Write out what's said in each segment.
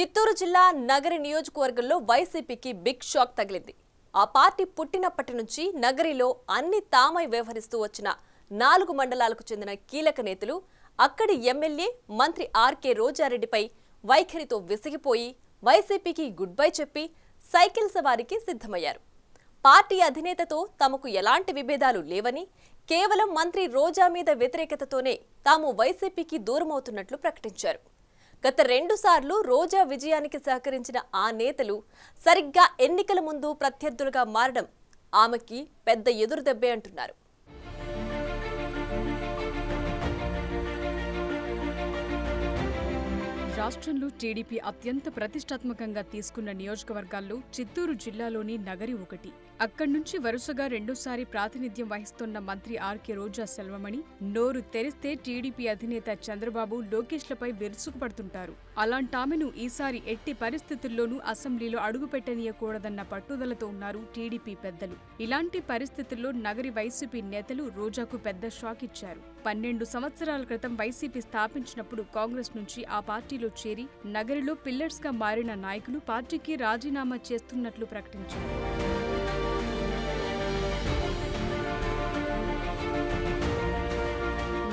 చిత్తూరు జిల్లా నగరి నియోజకవర్గంలో వైసీపీకి బిగ్ షాక్ తగిలింది. ఆ పార్టీ పుట్టినప్పటి నుంచి నగరిలో అన్ని తామై వ్యవహరిస్తూ వచ్చిన నాలుగు మండలాలకు చెందిన కీలక నేతలు అక్కడి ఎమ్మెల్యే మంత్రి ఆర్కే రోజారెడ్డిపై వైఖరితో విసిగిపోయి వైసీపీకి గుడ్ బై చెప్పి సైకిల్ సవారికి సిద్ధమయ్యారు. పార్టీ అధినేతతో తమకు ఎలాంటి విభేదాలు లేవని కేవలం మంత్రి రోజా మీద వ్యతిరేకతతోనే తాము వైసీపీకి దూరమవుతున్నట్లు ప్రకటించారు. గత రెండు సార్లు రోజా విజయానికి సహకరించిన ఆ నేతలు సరిగ్గా ఎన్నికల ముందు ప్రత్యర్థులుగా మారడం ఆమెకి పెద్ద ఎదురుదెబ్బే అంటున్నారు. రాష్ట్రంలో టీడీపీ అత్యంత ప్రతిష్టాత్మకంగా తీసుకున్న నియోజకవర్గాల్లో చిత్తూరు జిల్లాలోని నగరి ఒకటి. అక్కడి నుంచి వరుసగా రెండోసారి ప్రాతినిధ్యం వహిస్తున్న మంత్రి ఆర్కే రోజా సెల్వమణి నోరు తెరిస్తే టీడీపీ అధినేత చంద్రబాబు లోకేష్లపై విరుసుకుపడుతుంటారు. అలాంటామెను ఈసారి ఎట్టి పరిస్థితుల్లోనూ అసెంబ్లీలో అడుగుపెట్టనీయకూడదన్న పట్టుదలతో ఉన్నారు టీడీపీ పెద్దలు. ఇలాంటి పరిస్థితుల్లో నగరి వైసీపీ నేతలు రోజాకు పెద్ద షాక్ ఇచ్చారు. పన్నెండు సంవత్సరాల క్రితం వైసీపీ స్థాపించినప్పుడు కాంగ్రెస్ నుంచి ఆ పార్టీలో చేరి నగరిలో పిల్లర్స్గా మారిన నాయకులు పార్టీకి రాజీనామా చేస్తున్నట్లు ప్రకటించారు.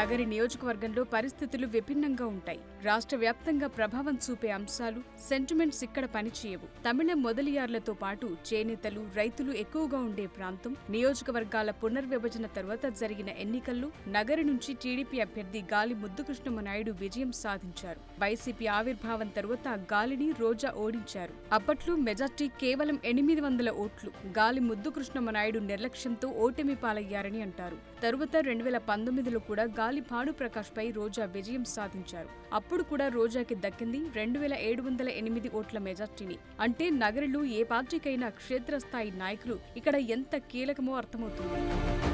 నగరి నియోజకవర్గంలో పరిస్థితులు విభిన్నంగా ఉంటాయి. రాష్ట్ర వ్యాప్తంగా ప్రభావం చూపే అంశాలు సెంటిమెంట్స్ ఇక్కడ పనిచేయవు. తమిళ మొదలియార్లతో పాటు చేనేతలు రైతులు ఎక్కువగా ఉండే ప్రాంతం నియోజకవర్గాల పునర్విభజన తర్వాత జరిగిన ఎన్నికల్లో నగరి నుంచి టీడీపీ అభ్యర్థి గాలి ముద్దుకృష్ణమనాయుడు విజయం సాధించారు. వైసీపీ ఆవిర్భావం తరువాత గాలిని రోజా ఓడించారు. అప్పట్లో మెజార్టీ కేవలం ఎనిమిది వందల ఓట్లు గాలి ముద్దుకృష్ణమనాయుడు నిర్లక్ష్యంతో ఓటమి పాలయ్యారని అంటారు. తరువాత రెండు వేల పంతొమ్మిదిలో కూడా గాలి భానుప్రకాష్ పై రోజా విజయం సాధించారు. అప్పుడు కూడా రోజాకి దక్కింది రెండు వేల ఏడు వందల ఎనిమిది ఓట్ల మెజార్టీని. అంటే నగరంలో ఏ పార్టీకైనా క్షేత్రస్థాయి నాయకులు ఇక్కడ ఎంత కీలకమో అర్థమవుతుంది.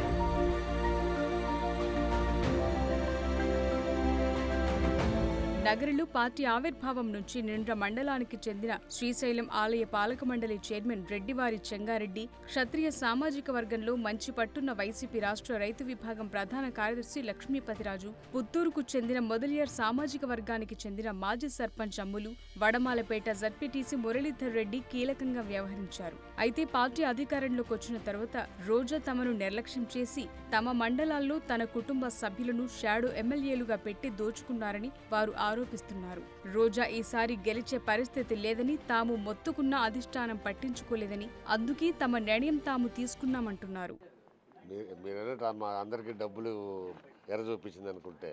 నగరిలో పార్టీ ఆవిర్భావం నుంచి నిండ్ర మండలానికి చెందిన శ్రీశైలం ఆలయ పాలక మండలి చైర్మన్ రెడ్డివారి చెంగారెడ్డి క్షత్రియ సామాజిక వర్గంలో మంచి పట్టున్న వైసీపీ రాష్ట్ర రైతు విభాగం ప్రధాన కార్యదర్శి లక్ష్మీపతిరాజు పుత్తూరుకు చెందిన మొదలియార్ సామాజిక వర్గానికి చెందిన మాజీ సర్పంచ్ అమ్ములు వడమాలపేట జడ్పీటీసీ మురళీధర్ రెడ్డి కీలకంగా వ్యవహరించారు. అయితే పార్టీ అధికారంలోకి వచ్చిన తర్వాత రోజా తమను నిర్లక్ష్యం చేసి తమ మండలాల్లో తన కుటుంబ సభ్యులను షాడో ఎమ్మెల్యేలుగా పెట్టి దోచుకున్నారని వారు ఆరోపిస్తున్నారు. రోజా ఈసారి గెలిచే పరిస్థితి లేదని తాము మొత్తుకున్న అధిష్టానం పట్టించుకోలేదని అందుకే తమ నిర్ణయం తాము తీసుకున్నామంటున్నారు. మా అందరికీ డబ్బులు ఎర చూపించింది అనుకుంటే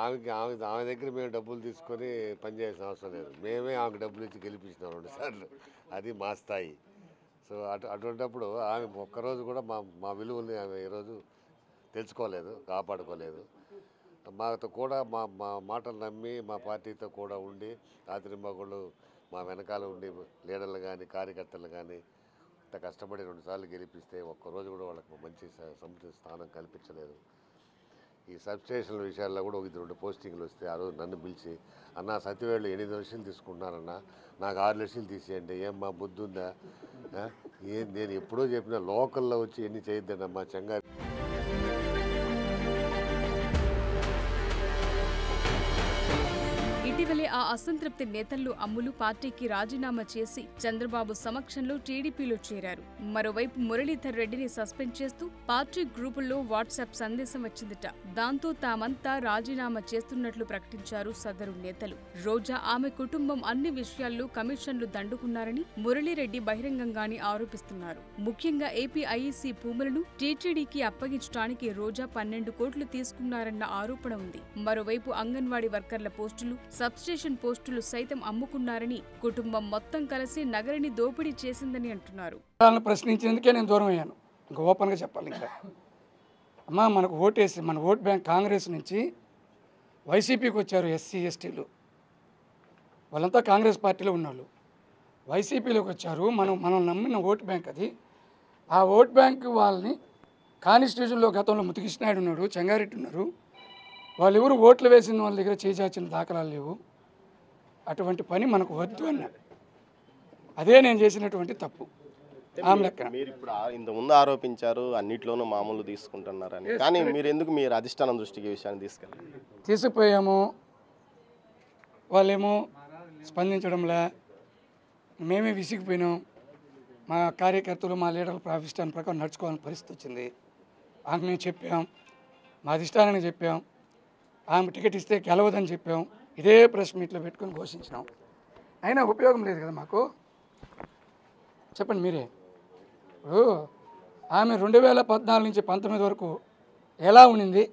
ఆమెకి ఆమె ఆమె దగ్గర మేము డబ్బులు తీసుకొని పనిచేయాల్సిన అవసరం లేదు. మేమే ఆమెకు డబ్బులు ఇచ్చి గెలిపించినాం రెండుసార్లు అది మా స్థాయి. సో అటు అటువంటిప్పుడు ఆమె ఒక్కరోజు కూడా మా మా విలువల్ని ఆమె ఈరోజు తెలుసుకోలేదు కాపాడుకోలేదు. మాతో కూడా మా మా మాటలు నమ్మి మా పార్టీతో కూడా ఉండి రాత్రి మగుళ్ళు మా వెనకాల ఉండి లీడర్లు కానీ కార్యకర్తలు కానీ ఇంత కష్టపడి రెండుసార్లు గెలిపిస్తే ఒక్కరోజు కూడా వాళ్ళకు మంచి స- స్థానం కల్పించలేదు. ఈ సబ్స్టేషన్ల విషయాల్లో కూడా ఒక రెండు పోస్టింగ్లు వస్తే ఆ రోజు నన్ను పిలిచి అన్న సత్యవేళ్ళు ఎనిమిది లక్షలు తీసుకుంటున్నారన్న నాకు ఆరు లక్షలు తీసేయండి ఏం మా బుద్ధి ఉందా ఏం నేను ఎప్పుడో చెప్పిన లోకల్లో వచ్చి ఎన్ని చేయొద్దన్నమ్మా చెంగారి ఇటీవలే ఆ అసంతృప్తి నేతల్లో అమ్ములు పార్టీకి రాజీనామా చేసి చంద్రబాబు సమక్షంలో టీడీపీలో చేరారు. మరోవైపు మురళీధర్ రెడ్డిని సస్పెండ్ చేస్తూ పార్టీ గ్రూపుల్లో వాట్సాప్ సందేశం వచ్చిందట. దాంతో తామంతా రాజీనామా చేస్తున్నట్లు ప్రకటించారు సదరు నేతలు. రోజా ఆమె కుటుంబం అన్ని విషయాల్లో కమిషన్లు దండుకున్నారని మురళీరెడ్డి బహిరంగంగానే ఆరోపిస్తున్నారు. ముఖ్యంగా ఏపీ ఐఈసీ భూములను టీటీడీకి అప్పగించడానికి రోజా పన్నెండు కోట్లు తీసుకున్నారన్న ఆరోపణ ఉంది. మరోవైపు అంగన్వాడీ వర్కర్ల పోస్టులు సబ్ సబ్స్టేషన్ పోస్టులు సైతం అమ్ముకున్నారని కుటుంబం మొత్తం కలిసి నగరిని దోపిడీ చేసిందని అంటున్నారు. ప్రశ్నించేందుకే నేను దూరం అయ్యాను. ఇంకా ఓపెన్గా చెప్పాలి ఇంకా. అమ్మా మనకు ఓటేసి మన ఓట్ బ్యాంక్ కాంగ్రెస్ నుంచి వైసీపీకి వచ్చారు ఎస్సీ ఎస్టీలు. వాళ్ళంతా కాంగ్రెస్ పార్టీలో ఉన్నాళ్ళు. వైసీపీలోకి వచ్చారు. మనం మనం నమ్మిన ఓట్ బ్యాంక్ అది. ఆ ఓట్ బ్యాంక్ వాళ్ళని కానిస్టిట్యూషన్లో గతంలో ముతుకృష్ణాయుడు ఉన్నాడు చెంగారెడ్డి ఉన్నారు. వాళ్ళు ఎవరు ఓట్లు వేసిన వాళ్ళ దగ్గర చేజార్చిన దాఖలాలు లేవు. అటువంటి పని మనకు వద్దు అన్నా అదే నేను చేసినటువంటి తప్పు. ఆమె మీరు ఇప్పుడు ఇంత ముందు ఆరోపించారు అన్నిట్లోనూ మామూలు తీసుకుంటున్నారని. కానీ మీరు ఎందుకు మీరు అధిష్టానం దృష్టికి విషయాన్ని తీసుకెళ్ళారు? తీసుకుపోయాము. వాళ్ళేమో స్పందించడంలా మేమే విసిగిపోయినాం. మా కార్యకర్తలు మా లీడర్ల ప్రాఫిస్టాన్ ప్రకారం నడుచుకోవాలని పరిస్థితి వచ్చింది. ఆమెకు మేము చెప్పాం. మా అధిష్టానానికి చెప్పాం. ఆమె టికెట్ ఇస్తే గెలవదని చెప్పాం. ఇదే ప్రెస్ మీట్లో పెట్టుకొని ఘోషించినాం. అయినా ఉపయోగం లేదు కదా మాకు? చెప్పండి మీరే. ఇప్పుడు ఆమె రెండు వేల పద్నాలుగు నుంచి పంతొమ్మిది వరకు ఎలా ఉండింది?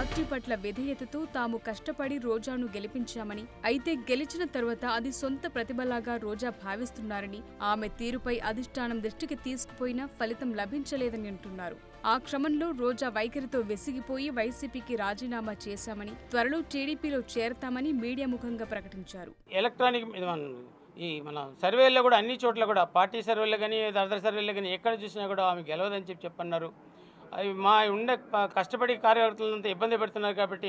పార్టీ పట్ల విధేయతతో తాము కష్టపడి రోజాను గెలిపించామని అయితే గెలిచిన తర్వాత అది సొంత ప్రతిభలాగా రోజా భావిస్తున్నారని ఆమె తీరుపై అధిష్టానం దృష్టికి తీసుకుపోయినా ఫలితం లభించలేదని అంటున్నారు. ఆ క్రమంలో రోజా వైఖరితో వెసిగిపోయి వైసీపీకి రాజీనామా చేశామని త్వరలో టీడీపీలో చేరతామని మీడియా ముఖంగా ప్రకటించారు. ఎలక్ట్రానిక్ ఈ మన సర్వేల్లో కూడా అన్ని చోట్ల కూడా పార్టీ సర్వేలో కానీ అదర్ సర్వేలు కానీ ఎక్కడ చూసినా కూడా ఆమె గెలవదని చెప్పి చెప్పన్నారు. అవి మా ఉండే కష్టపడి కార్యకర్తలంతా ఇబ్బంది పెడుతున్నారు కాబట్టి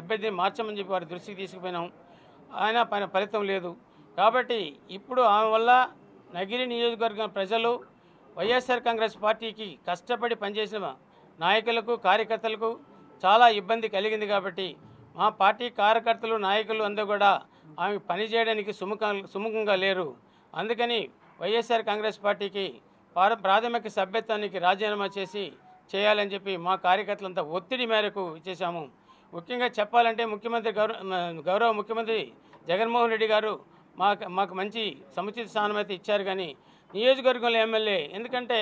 అభ్యర్థిని మార్చమని చెప్పి వారి దృష్టికి తీసుకుపోయినాం. ఆయన పైన ఫలితం లేదు. కాబట్టి ఇప్పుడు ఆమె వల్ల నగిరి నియోజకవర్గం ప్రజలు వైఎస్ఆర్ కాంగ్రెస్ పార్టీకి కష్టపడి పనిచేసిన నాయకులకు కార్యకర్తలకు చాలా ఇబ్బంది కలిగింది కాబట్టి మా పార్టీ కార్యకర్తలు నాయకులు అందరూ కూడా ఆమె పనిచేయడానికి సుముఖ సుముఖంగా లేరు. అందుకని వైఎస్ఆర్ కాంగ్రెస్ పార్టీకి ప్రాథమిక సభ్యత్వానికి రాజీనామా చేసి చేయాలని చెప్పి మా కార్యకర్తలంతా ఒత్తిడి మేరకు ఇచ్చేసాము ముఖ్యంగా చెప్పాలంటే ముఖ్యమంత్రి గౌరవ ముఖ్యమంత్రి జగన్మోహన్ రెడ్డి గారు మాకు మాకు మంచి సముచిత స్థానం అయితే ఇచ్చారు కానీ నియోజకవర్గంలో ఎమ్మెల్యే ఎందుకంటే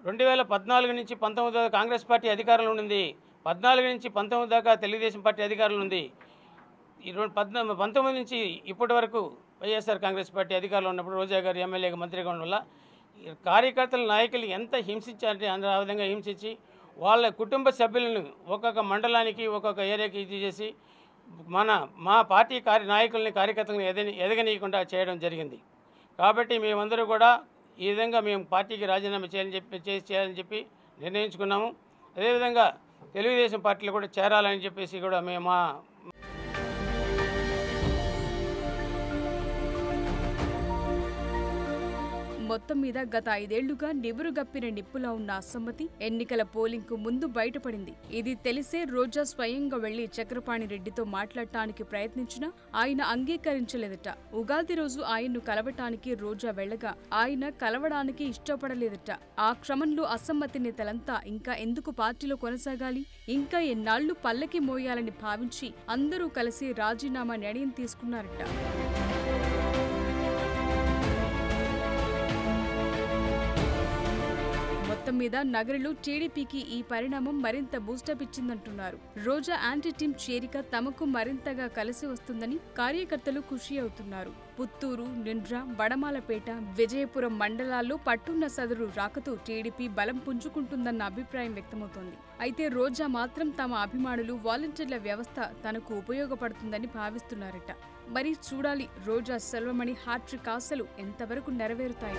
రెండు వేల పద్నాలుగు నుంచి పంతొమ్మిది దాకా కాంగ్రెస్ పార్టీ అధికారంలో ఉంది పద్నాలుగు నుంచి పంతొమ్మిది దాకా తెలుగుదేశం పార్టీ అధికారంలో ఉంది. ఈ రెండు పద్నాలుగు పంతొమ్మిది నుంచి ఇప్పటి వరకు వైఎస్ఆర్ కాంగ్రెస్ పార్టీ అధికారంలో ఉన్నప్పుడు రోజా గారు ఎమ్మెల్యేగా మంత్రిగా ఉండడం వల్ల కార్యకర్తల నాయకులు ఎంత హింసించారంటే అంత ఆ విధంగా హింసించి వాళ్ళ కుటుంబ సభ్యులను ఒక్కొక్క మండలానికి ఒక్కొక్క ఏరియాకి ఇది చేసి మన మా పార్టీ కార్య నాయకుల్ని కార్యకర్తలను ఎదని ఎదగనీయకుండా చేయడం జరిగింది. కాబట్టి మేమందరూ కూడా ఈ విధంగా మేము పార్టీకి రాజీనామా చేయాలని చెప్పి చేసి చేయాలని చెప్పి నిర్ణయించుకున్నాము. అదేవిధంగా తెలుగుదేశం పార్టీలో కూడా చేరాలని చెప్పేసి కూడా మేము మా మొత్తం మీద గత ఐదేళ్ళుగా నిబురుగప్పిన నిప్పులా ఉన్న అసమ్మతి ఎన్నికల పోలింగ్కు ముందు బయటపడింది. ఇది తెలిసే రోజా స్వయంగా వెళ్ళి చక్రపాణి రెడ్డితో మాట్లాడటానికి ప్రయత్నించినా ఆయన అంగీకరించలేదట. ఉగాది రోజు ఆయన్ను కలవటానికి రోజా వెళ్ళగా ఆయన కలవడానికి ఇష్టపడలేదట. ఆ క్రమంలో అసమ్మతి నేతలంతా ఇంకా ఎందుకు పార్టీలో కొనసాగాలి? ఇంకా ఎన్నాళ్ళు పల్లకి మోయాలని భావించి అందరూ కలిసి రాజీనామా నిర్ణయం తీసుకున్నారట. మొత్తం మీద నగరిలో టీడీపీకి ఈ పరిణామం మరింత బూస్టప్ ఇచ్చిందంటున్నారు. రోజా యాంటీ టీం చేరిక తమకు మరింతగా కలిసి వస్తుందని కార్యకర్తలు ఖుషి అవుతున్నారు. పుత్తూరు నిండ్ర బడమాలపేట విజయపురం మండలాల్లో పట్టున్న సదరు రాకతో టీడీపీ బలం పుంజుకుంటుందన్న అభిప్రాయం వ్యక్తమవుతోంది. అయితే రోజా మాత్రం తమ అభిమానులు వాలంటీర్ల వ్యవస్థ తనకు ఉపయోగపడుతుందని భావిస్తున్నారట. మరి చూడాలి రోజా సెల్వమణి హాట్రిక్ ఆశలు ఎంతవరకు నెరవేరుతాయి?